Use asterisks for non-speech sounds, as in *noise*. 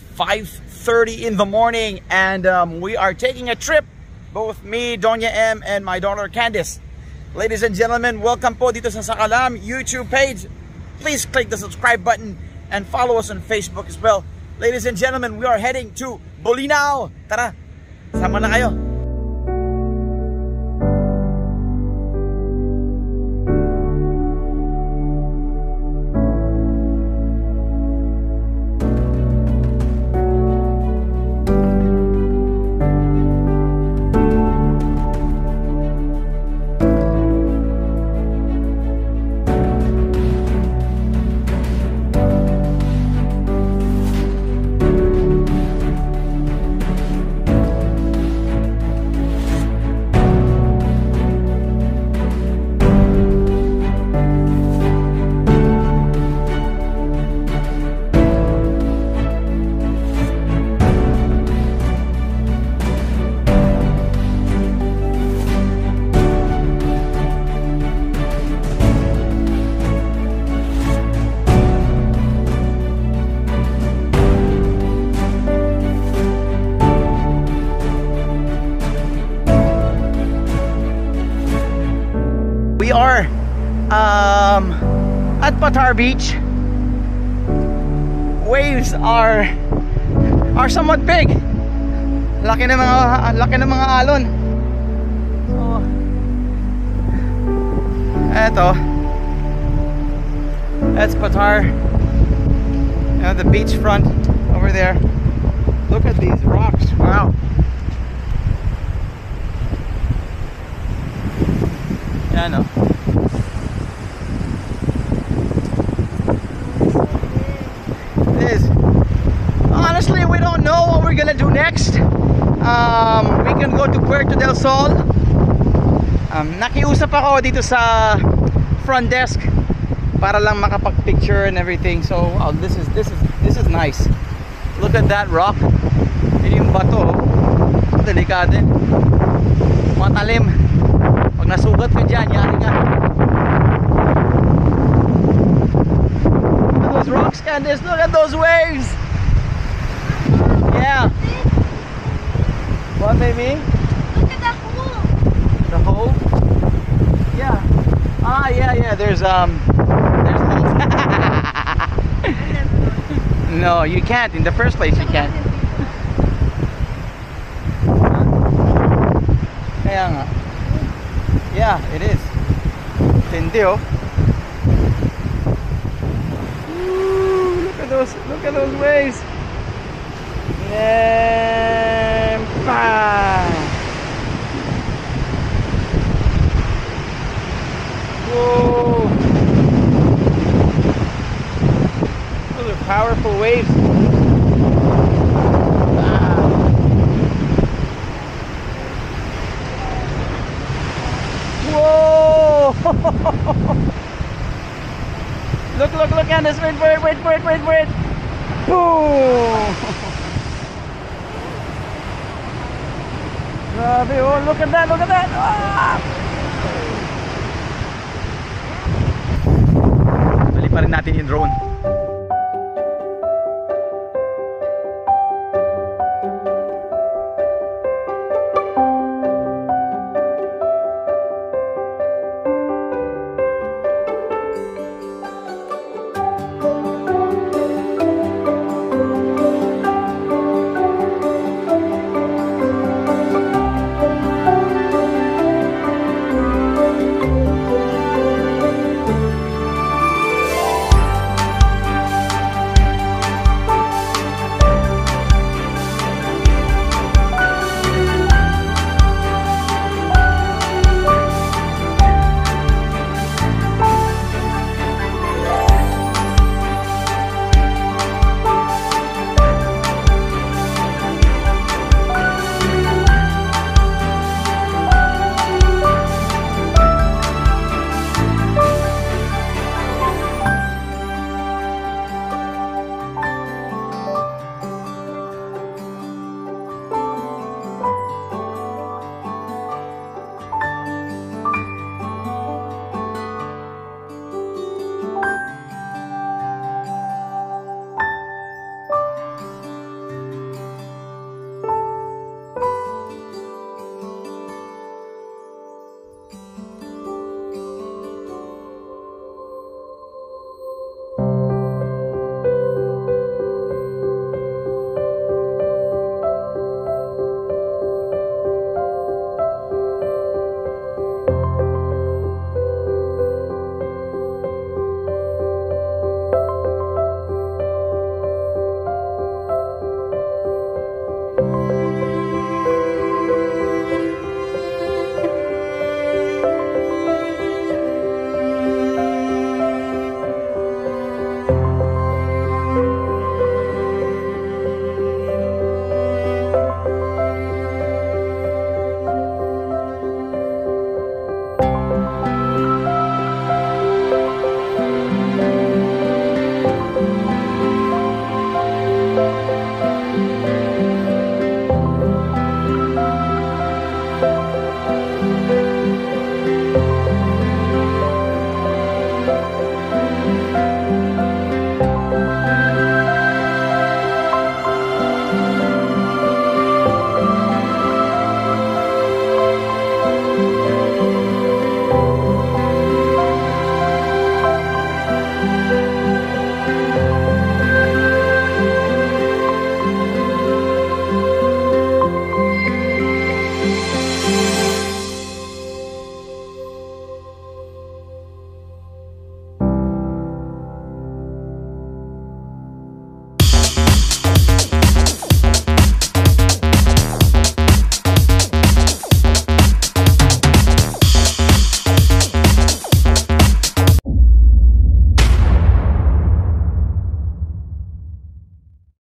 5.30 in the morning and um, we are taking a trip, both me, Donya M, and my daughter Candice. Ladies and gentlemen, welcome po dito sa Sakalam YouTube page. Please click the subscribe button and follow us on Facebook as well. Ladies and gentlemen, we are heading to Bolinao. Tara, sama na kayo. Are um, at Patar Beach. Waves are are somewhat big. Laki ng mga laki ng mga alon. So eto. That's Patar. You know, the beach front over there. Look at these rocks. Wow. Yan oh. It is. Honestly, we don't know what we're gonna do next. Um, we can go to Puerto del Sol. Um, nakiusap ako dito sa front desk para lang makapag-picture and everything. So, oh, this is this is this is nice. Look at that rock. Yun yung bato. oh. Delikado. Matalim. Pag nasugat ka dyan, yari ka. Look at those rocks, Candice. Look at those waves. Yeah. What, baby? Look at that hole. The hole? Yeah. Ah, yeah, yeah. There's, um, there's holes. *laughs* no, you can't. In the first place, you can't. *laughs* Kaya nga. Yeah, it is. Ooh, look at those, look at those waves. And bang. Whoa. Those are powerful waves. Wait wait. Boom! Grabe, oh, look at that, look at that. Ah! Bali pa rin natin yung drone.